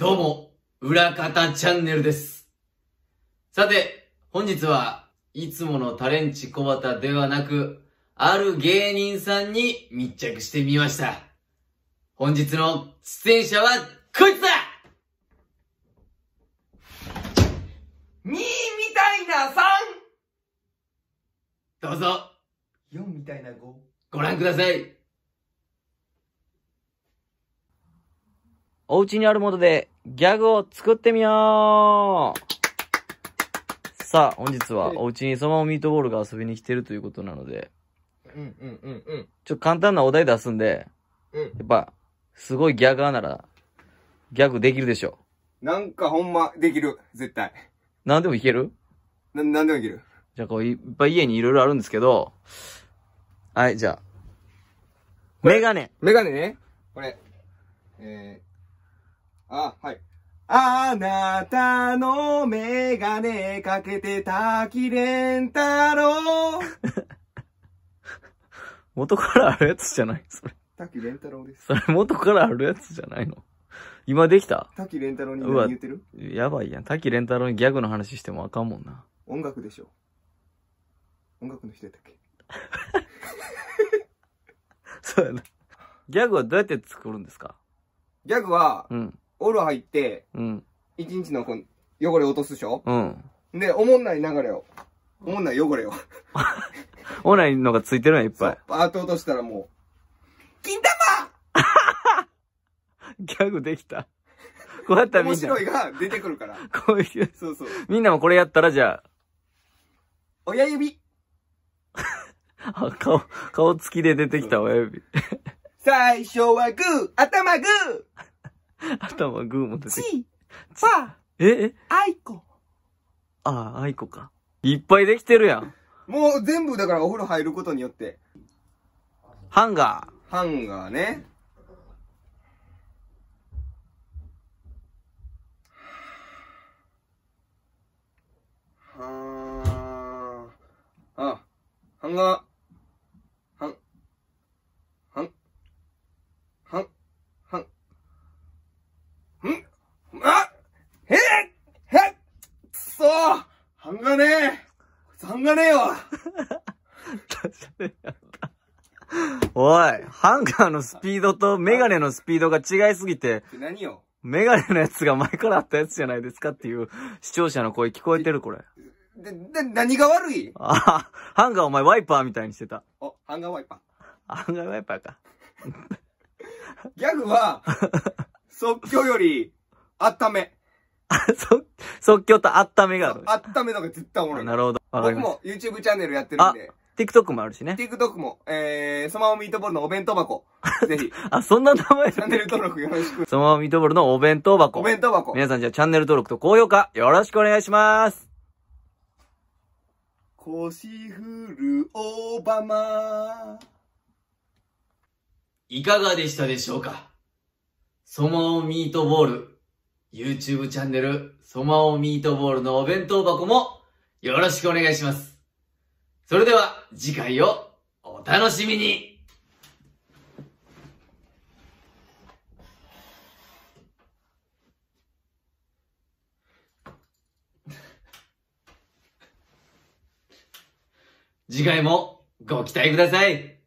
どうも、裏方チャンネルです。さて、本日はいつものタレンチ小畑ではなく、ある芸人さんに密着してみました。本日の出演者はこいつだ2みたいな 3! どうぞ、4みたいな5。ご覧ください。お家にあるものでギャグを作ってみようさあ、本日はお家にそのままミートボールが遊びに来てるということなので、うんうんうんうん。ちょっと簡単なお題出すんで、うんやっぱ、すごいギャガーなら、ギャグできるでしょ。なんかほんまできる。絶対。何でもいける？な、なんでもいける。じゃあこういっぱい家にいろいろあるんですけど、はい、じゃあ。メガネ。メガネね。これ。えー。あ、はい。あなたのメガネかけて滝蓮太郎。元からあるやつじゃない？それ。滝蓮太郎です。それ元からあるやつじゃないの？今できた？滝蓮太郎に何言ってる？やばいやん。滝蓮太郎にギャグの話してもあかんもんな。音楽でしょ。音楽の人やったっけ？そうやな。ギャグはどうやって作るんですか？ギャグは、うん。お風呂入って、うん。一日のこの汚れ落とすでしょ？うん。で、おもんない流れを。おもんない汚れを。オナニーのがついてるやん、いっぱい。パーッと落としたらもう、金玉 ギャグできた。こうやったらみんな面白、いが出てくるから。こういう、そうそう。みんなもこれやったらじゃ親指。あ、あ顔、顔つきで出てきた親指。最初はグー、頭グ 頭グーも出ー、てきチー、パえ、え、ー、アイコ。ああ、アイコか。いっぱいできてるやん。もう全部だからお風呂入ることによって、ハンガハンガーね。はー。あ、ハンガー。ハン、ハン、ハン、ハン、んあへっへっくそーハンガーねーハンガーねえわー。おい、ハンガーのスピードとメガネのスピードが違いすぎて、何よメガネのやつが前からあったやつじゃないですかっていう視聴者の声聞こえてるこれ。で、で、何が悪い？ああ、ハンガーお前ワイパーみたいにしてた。お、ハンガーワイパー。ハンガーワイパーか。ギャグは、即興より、温め。そ、即興と温めがある。温めのが絶対おもろい。なるほど。僕も YouTube チャンネルやってるんで、た。TikTok もあるしね。TikTok も、えー、そのままミートボールのお弁当箱、ぜひ、チあ、そんな名前ャンネル登録よろしく。そのままミートボールのお弁当箱。お弁当箱。皆さんじゃあチャンネル登録と高評価よろしくお願いします。腰振るオバマいかがでしたでしょうか？そまおミートボール、YouTube チャンネル、そまおミートボールのお弁当箱もよろしくお願いします。それでは次回をお楽しみに次回もご期待ください。